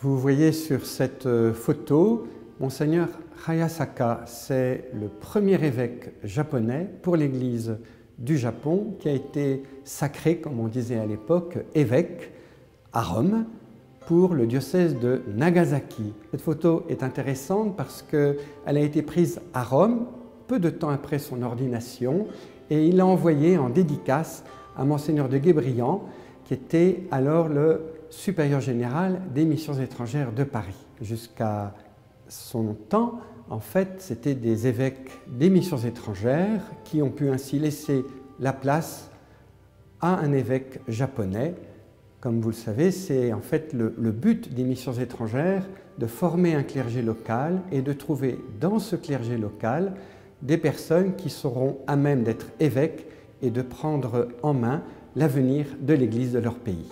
Vous voyez sur cette euh, photo Monseigneur Hayasaka, c'est le premier évêque japonais pour l'Église du Japon qui a été sacré, comme on disait à l'époque, évêque à Rome pour le diocèse de Nagasaki. Cette photo est intéressante parce qu'elle a été prise à Rome peu de temps après son ordination et il l'a envoyée en dédicace à Monseigneur de Guébriand qui était alors le supérieur général des missions étrangères de Paris. Jusqu'à son temps, en fait, c'était des évêques des missions étrangères qui ont pu ainsi laisser la place à un évêque japonais. Comme vous le savez, c'est en fait le, le, but des missions étrangères de former un clergé local et de trouver dans ce clergé local des personnes qui seront à même d'être évêques et de prendre en main l'avenir de l'Église de leur pays.